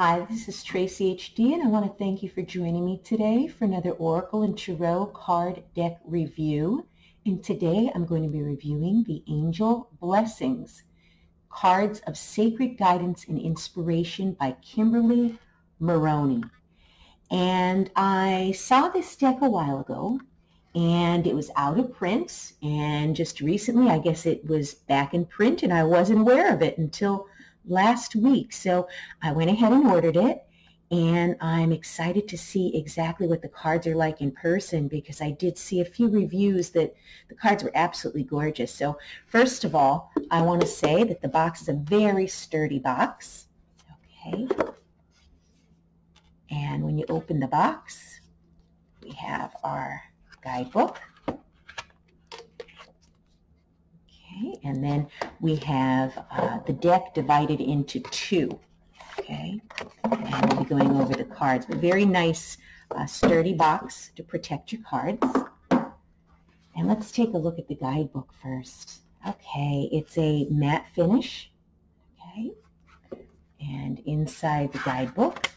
Hi, this is Tracey HD, and I want to thank you for joining me today for another Oracle and Tarot card deck review. And today I'm going to be reviewing the Angel Blessings, Cards of Sacred Guidance and Inspiration by Kimberly Marooney. And I saw this deck a while ago, and it was out of print. And just recently, I guess it was back in print, and I wasn't aware of it until last week. So I went ahead and ordered it and I'm excited to see exactly what the cards are like in person because I did see a few reviews that the cards were absolutely gorgeous. So first of all, I want to say that the box is a very sturdy box. Okay. And when you open the box, we have our guidebook. Okay, and then we have uh, the deck divided into two. Okay, and we'll be going over the cards. But very nice, uh, sturdy box to protect your cards. And let's take a look at the guidebook first. Okay, it's a matte finish. Okay, and inside the guidebook,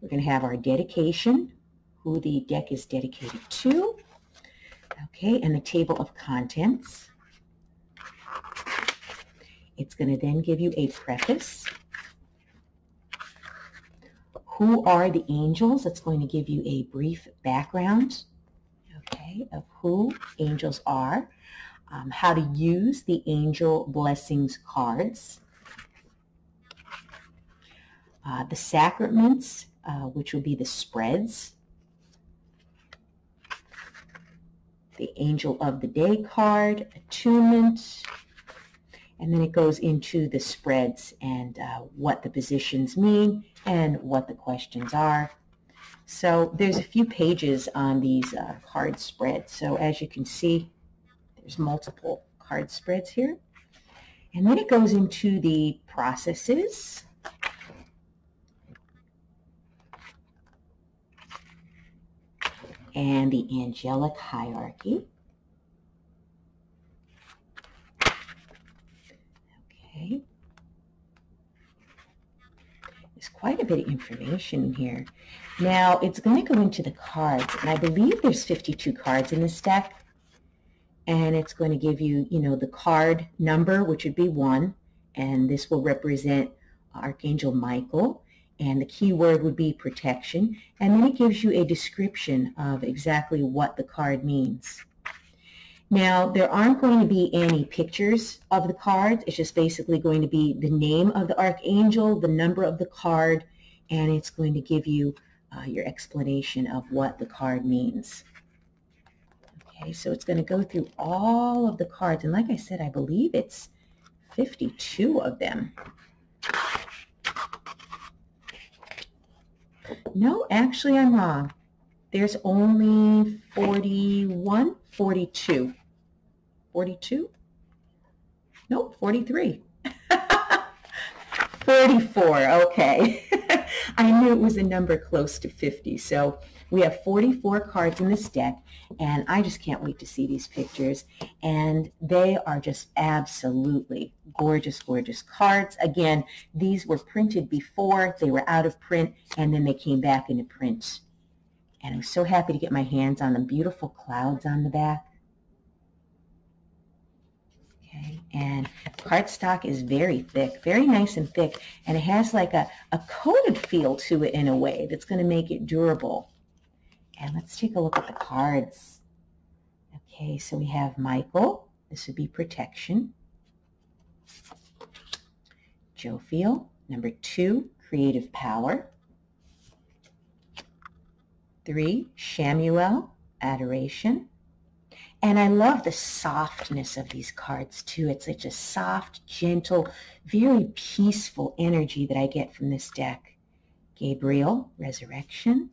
we're going to have our dedication, who the deck is dedicated to. Okay, and the table of contents. It's going to then give you a preface. Who are the angels? It's going to give you a brief background, okay, of who angels are, um, how to use the angel blessings cards, uh, the sacraments, uh, which will be the spreads, the Angel of the Day card, attunement, and then it goes into the spreads and uh, what the positions mean and what the questions are. So there's a few pages on these uh, card spreads. So as you can see, there's multiple card spreads here. And then it goes into the processes and the angelic hierarchy. Okay. There's quite a bit of information here. Now, it's going to go into the cards, and I believe there's 52 cards in this deck. And it's going to give you, you know, the card number, which would be one, and this will represent Archangel Michael and the key word would be protection. And then it gives you a description of exactly what the card means. Now, there aren't going to be any pictures of the cards. It's just basically going to be the name of the archangel, the number of the card, and it's going to give you uh, your explanation of what the card means. Okay, so it's going to go through all of the cards. And like I said, I believe it's 52 of them. No, actually I'm wrong. There's only 41, 42. 42? Nope, 43. 44, okay. I knew it was a number close to 50. So we have 44 cards in this deck, and I just can't wait to see these pictures. And they are just absolutely gorgeous, gorgeous cards. Again, these were printed before. They were out of print, and then they came back into print. And I'm so happy to get my hands on the Beautiful clouds on the back. Okay, and cardstock is very thick, very nice and thick, and it has like a, a coated feel to it in a way that's going to make it durable. Let's take a look at the cards. Okay, so we have Michael. This would be protection. Jophiel. Number two, creative power. Three, Chamuel, adoration. And I love the softness of these cards too. It's such a soft, gentle, very peaceful energy that I get from this deck. Gabriel, resurrection.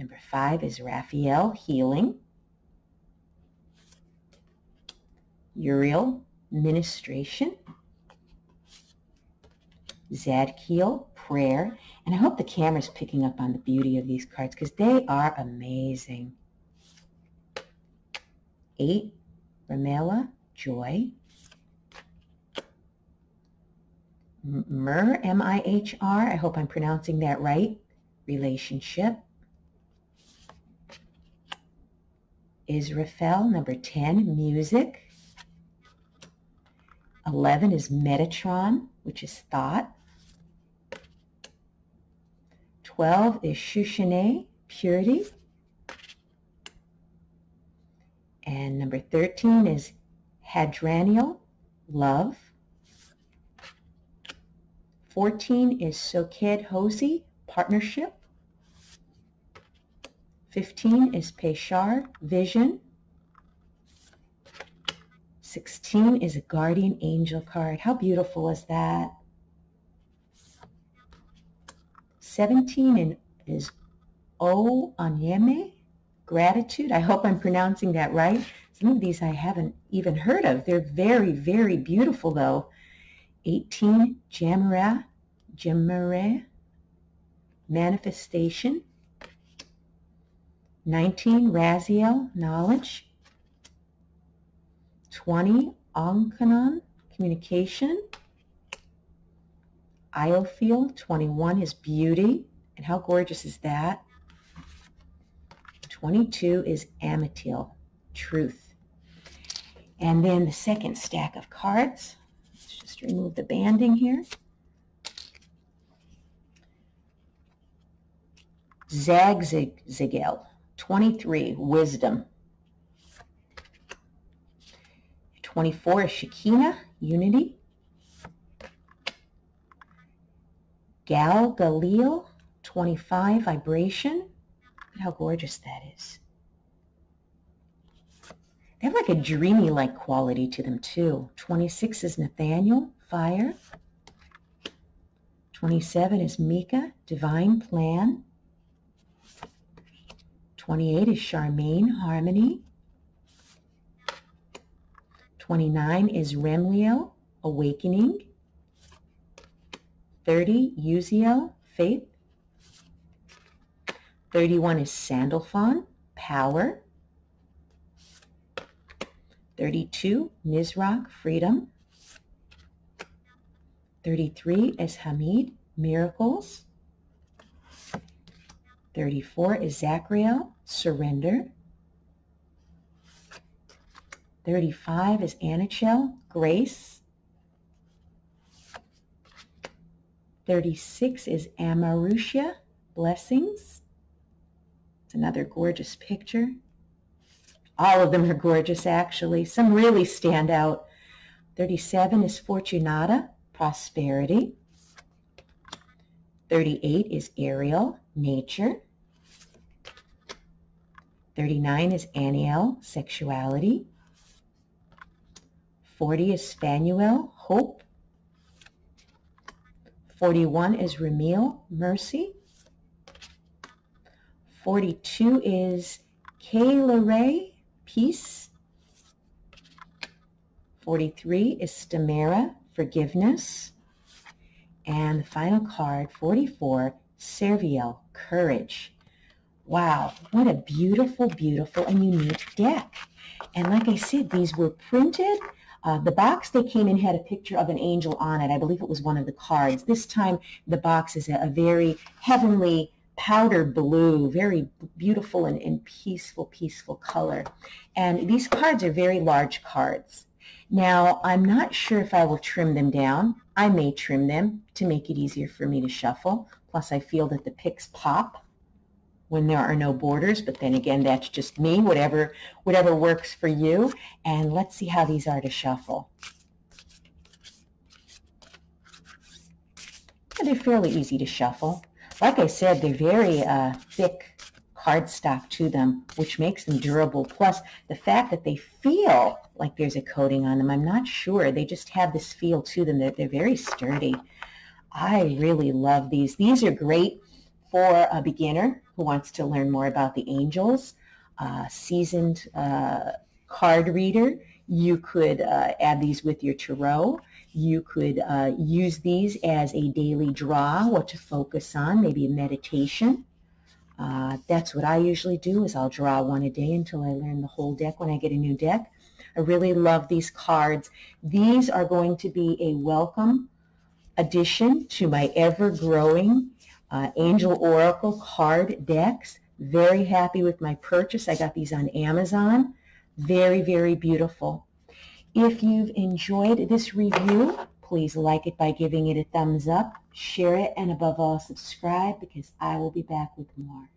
Number five is Raphael, healing. Uriel, ministration. Zadkiel, prayer. And I hope the camera's picking up on the beauty of these cards because they are amazing. Eight, Ramela, joy. Mir, M-I-H-R, I hope I'm pronouncing that right, relationship. Israfel, number 10, music. 11 is Metatron, which is thought. 12 is Shushane, purity. And number 13 is Hadraniel, love. 14 is Soked Hosi, partnership. 15 is Peshar, vision. 16 is a guardian angel card. How beautiful is that? 17 is O Anyeme, gratitude. I hope I'm pronouncing that right. Some of these I haven't even heard of. They're very, very beautiful though. 18, Jamara, Jamare, manifestation. 19, Raziel, knowledge. 20, Onkanon, communication. Iofield, 21 is beauty. And how gorgeous is that? 22 is Amatil, truth. And then the second stack of cards. Let's just remove the banding here. Zagzagel, 23, wisdom. 24 is Shekinah, unity. Gal Galil, 25, vibration. Look how gorgeous that is. They have like a dreamy-like quality to them too. 26 is Nathaniel, fire. 27 is Mika, divine plan. 28 is Charmaine, harmony. 29 is Remliel, awakening. 30, Uziel, faith. 31 is Sandalphon, power. 32, Mizrach, freedom. 33 is Hamid, miracles. 34 is Zachriel, surrender. 35 is Anichel, grace. 36 is Amarushia, blessings. It's another gorgeous picture. All of them are gorgeous, actually. Some really stand out. 37 is Fortunata, prosperity. 38 is Ariel, nature. 39 is Aniel, sexuality. 40 is Spanuel, hope. 41 is Ramil, mercy. 42 is Kayla peace. 43 is Stamera, forgiveness. And the final card, 44, Serviel, courage. Wow, what a beautiful, beautiful and unique deck. And like I said, these were printed uh, the box they came in had a picture of an angel on it. I believe it was one of the cards. This time the box is a, a very heavenly powder blue, very beautiful and, and peaceful, peaceful color. And these cards are very large cards. Now, I'm not sure if I will trim them down. I may trim them to make it easier for me to shuffle. Plus, I feel that the pics pop when there are no borders, but then again, that's just me, whatever, whatever works for you. And let's see how these are to shuffle. They're fairly easy to shuffle. Like I said, they're very uh, thick cardstock to them, which makes them durable. Plus, the fact that they feel like there's a coating on them, I'm not sure. They just have this feel to them. They're, they're very sturdy. I really love these. These are great for a beginner who wants to learn more about the angels, uh, seasoned uh, card reader, you could uh, add these with your tarot. You could uh, use these as a daily draw, what to focus on, maybe a meditation. Uh, that's what I usually do is I'll draw one a day until I learn the whole deck when I get a new deck. I really love these cards. These are going to be a welcome addition to my ever-growing uh, Angel Oracle card decks. Very happy with my purchase. I got these on Amazon. Very, very beautiful. If you've enjoyed this review, please like it by giving it a thumbs up, share it, and above all, subscribe because I will be back with more.